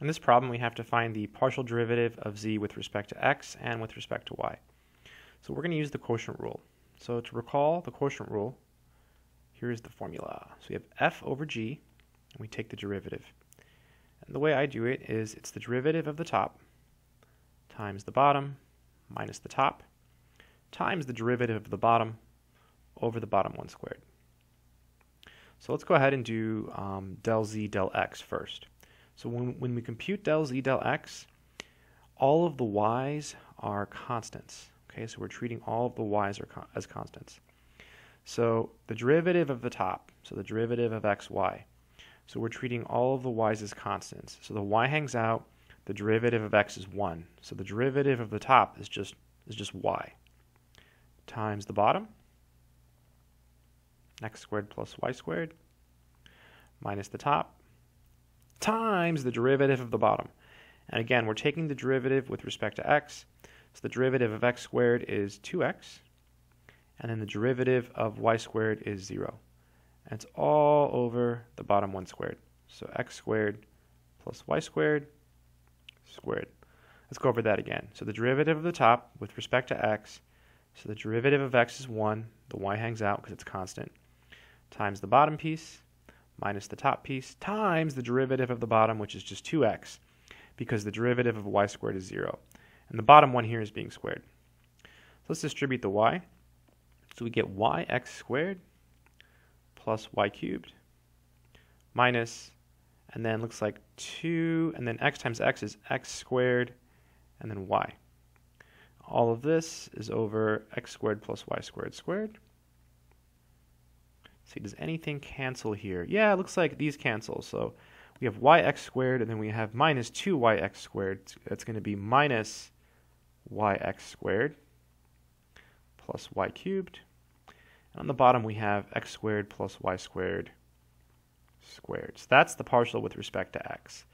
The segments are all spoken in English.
In this problem, we have to find the partial derivative of z with respect to x and with respect to y. So we're going to use the quotient rule. So to recall the quotient rule, here's the formula. So we have f over g, and we take the derivative. And the way I do it is it's the derivative of the top times the bottom minus the top times the derivative of the bottom over the bottom 1 squared. So let's go ahead and do um, del z del x first. So when, when we compute del z del x, all of the y's are constants. Okay, so we're treating all of the y's as constants. So the derivative of the top, so the derivative of xy, so we're treating all of the y's as constants. So the y hangs out, the derivative of x is 1. So the derivative of the top is just is just y times the bottom, x squared plus y squared, minus the top, times the derivative of the bottom. And again, we're taking the derivative with respect to x. So the derivative of x squared is 2x, and then the derivative of y squared is 0. And it's all over the bottom 1 squared. So x squared plus y squared squared. Let's go over that again. So the derivative of the top with respect to x, so the derivative of x is 1, the y hangs out because it's constant, times the bottom piece, minus the top piece times the derivative of the bottom, which is just 2x, because the derivative of y squared is 0. And the bottom one here is being squared. So let's distribute the y. So we get yx squared plus y cubed minus, and then looks like 2, and then x times x is x squared, and then y. All of this is over x squared plus y squared squared see, does anything cancel here? Yeah, it looks like these cancel. So we have yx squared, and then we have minus 2yx squared. That's going to be minus yx squared plus y cubed. And on the bottom, we have x squared plus y squared squared. So that's the partial with respect to x.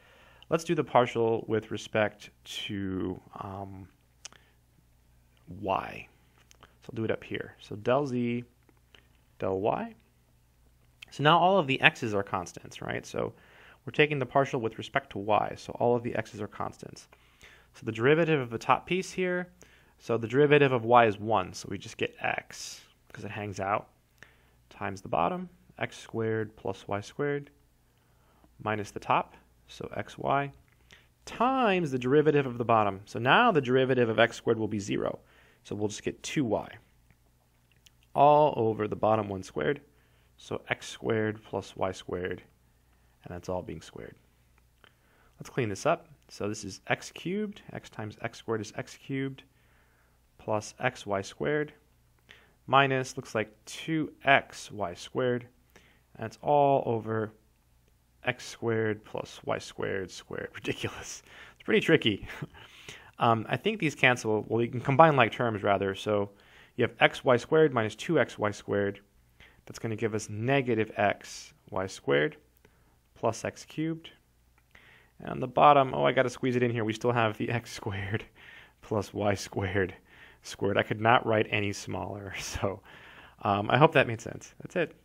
Let's do the partial with respect to um, y. So I'll do it up here. So del z del y so now all of the x's are constants, right? So we're taking the partial with respect to y, so all of the x's are constants. So the derivative of the top piece here, so the derivative of y is 1, so we just get x, because it hangs out, times the bottom, x squared plus y squared, minus the top, so xy, times the derivative of the bottom. So now the derivative of x squared will be 0, so we'll just get 2y, all over the bottom 1 squared, so x squared plus y squared, and that's all being squared. Let's clean this up. So this is x cubed, x times x squared is x cubed, plus xy squared, minus, looks like 2xy squared, and it's all over x squared plus y squared squared. Ridiculous. It's pretty tricky. um, I think these cancel, well, you can combine like terms rather, so you have xy squared minus 2xy squared, that's going to give us negative x y squared plus x cubed. And on the bottom, oh, I got to squeeze it in here. We still have the x squared plus y squared squared. I could not write any smaller. So um, I hope that made sense. That's it.